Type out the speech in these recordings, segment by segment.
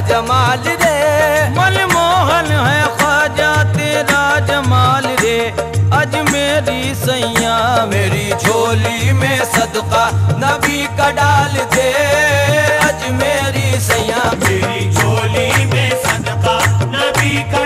जमाल रे। मनमोहन है ख्वाजा तेरा जमाल रे। अजमेरी सैया, मेरी झोली में सदका नबी का डाल दे। अजमेरी सैया, मेरी झोली में सदका नबी का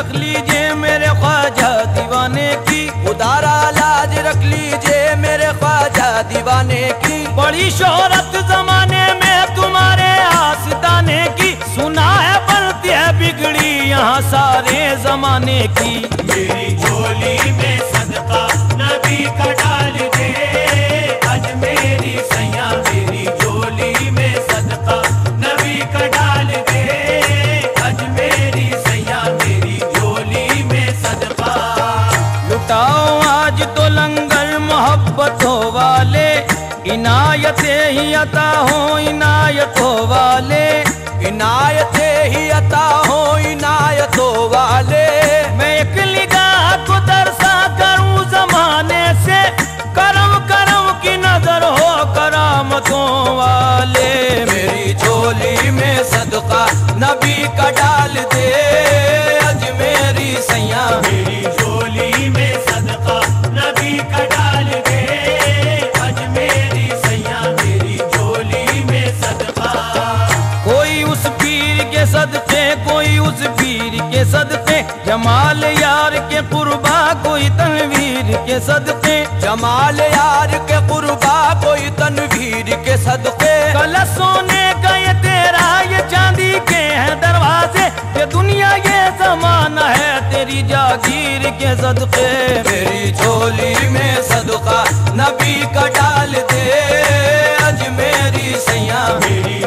रख लीजिए मेरे ख्वाजा दीवाने की। उदारा लाज रख लीजिए मेरे ख्वाजा दीवाने की। बड़ी शोहरत जमाने में तुम्हारे आस्ताने की। सुना है बनती है बिगड़ी यहाँ सारे जमाने की। मेरी झोली में सदका नबी का ही अता हो इनायतों वाले। इनायत ही अता हो इनायतों वाले। मैं एक निगाह को दरसा करूँ जमाने से। करम करम की नज़र हो करामतों वाले। मेरी झोली में सदका नबी का डाल दे। अजमेरी सैया मेरी सदके, जमाल यार के कुर्बा कोई तनवीर के सदके। जमाल यार के कुर्बा कोई तनवीर के सदके। कल सोने का ये तेरा, ये चांदी के हैं दरवाजे। ये दुनिया, ये जमाना है तेरी जागीर के सदके। मेरी झोली में सदका नबी का डाल दे अजमेरी सैया। मेरी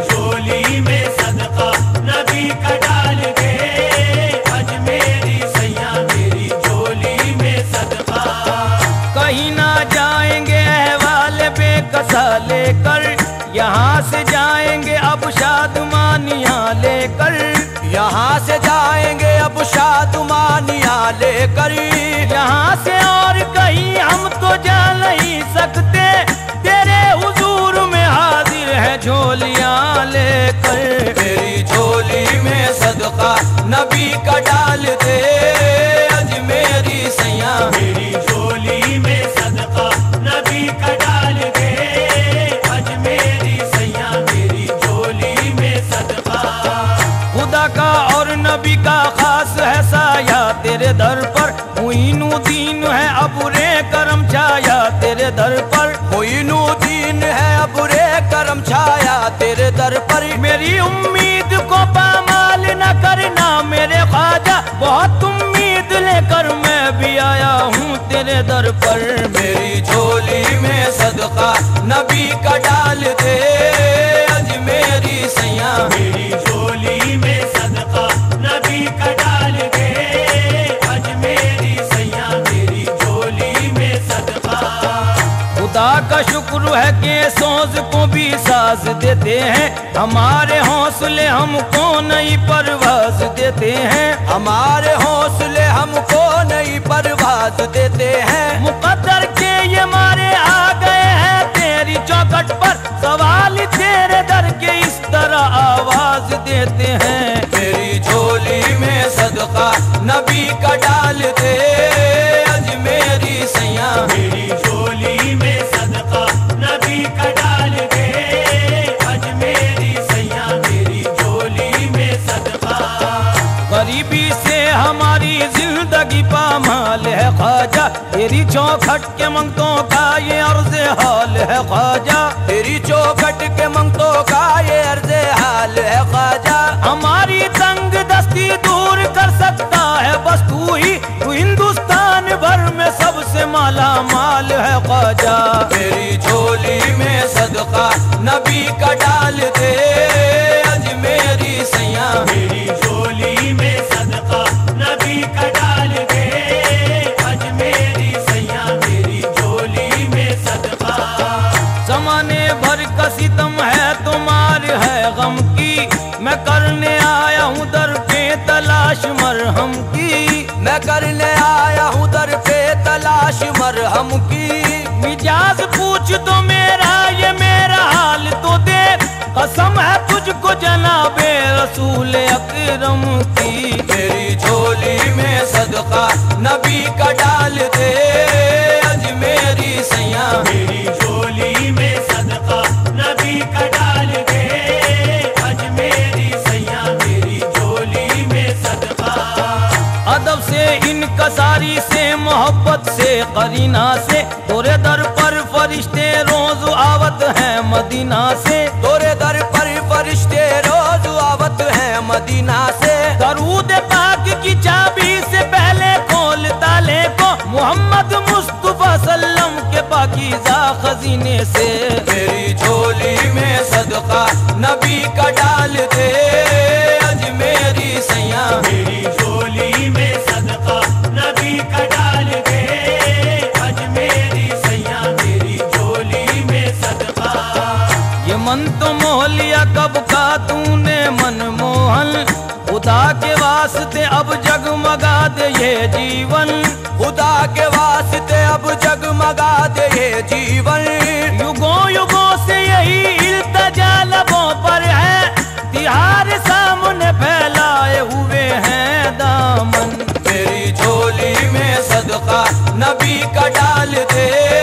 शादमानिया लेकर, यहाँ से जाएँगे अब शादमानिया लेकर। यहाँ से और कहीं हम तो जा नहीं सकते, तेरे हुजूर में हाजिर है झोलियाँ लेकर। मेरी झोली में सदका नबी का डाल दे। करम छाया तेरे दर पर। कोई नीन है बुरे रे करम छाया तेरे दर पर। मेरी उम्मीद को पामाल न करना मेरे ख्वाजा। बहुत उम्मीद लेकर मैं भी आया हूँ तेरे दर पर। मेरी झोली में सदका नबी का डाल का शुक्र है कि सोच को भी साज देते हैं। हमारे हौसले हमको नई परवाज देते हैं। हमारे हौसले हमको नई परवाज देते हैं। मुकद्दर के ये मारे आ गए हैं तेरी चौखट पर। सवाल तेरे दर के इस तरह आवाज़ देते हैं। तेरी झोली में सदका नबी का डाल चौखट के मंगतों का ये अर्ज़ हाल है ख्वाजा? तेरी चौखट के मंगतों का ये अर्ज़ हाल है ख्वाजा? हमारी तंग दस्ती दूर कर सकता है, बस तू ही, तू हिंदुस्तान भर में सबसे माला माल है ख्वाजा। मेरी झोली में सदका नबी का डाल दे तलाश मरहम की। मैं करने आया हूँ दर पे तलाश मरहम की। मिजाज पूछ तो मेरा, ये मेरा हाल तो दे कसम है तुझको जनाबे रसूल अकरम की। तेरी झोली में सदका नबी का डाल से, करीना से। तोरे दर पर फरिश्ते रोज आवत हैं मदीना से। तोरे दर पर फरिश्ते रोज आवत है मदीना से। दरूद पाक की चाबी से पहले खोल ताले को, मोहम्मद मुस्तफ़ा सल्लम के पाकीजा खजीने से। मेरी झोली में सदका नबी का डाल दे। दे ये जीवन। खुदा के वास्ते अब जगमगा दे ये जीवन। युगों युगों से यही इल्तजा लबों पर है। तिहार सामने फैलाए हुए हैं दामन। मेरी झोली में सदका नबी का डाल दे।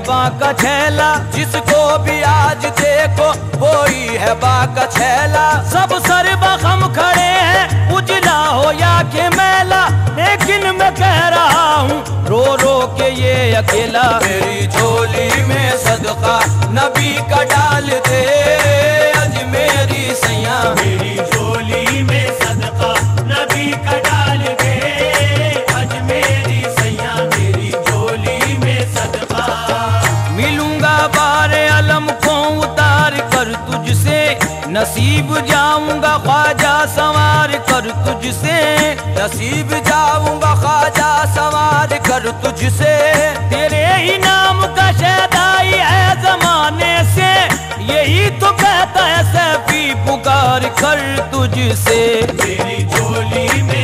ही का जिसको भी आज देखो, वही है बाका छैला। सब सर बखम खड़े हैं, उजला हो या के मेला लेकिन मैं कह रहा हूँ, रो रो के ये अकेला। मेरी झोली में सदका नबी का डाल दे। तुझसे, नसीब जाऊँगा खाजा सवार कर तुझसे। तेरे ही नाम का शहदाई है जमाने से। यही तो कहता है सैफी, पुकार कर तुझसे। तेरी झोली में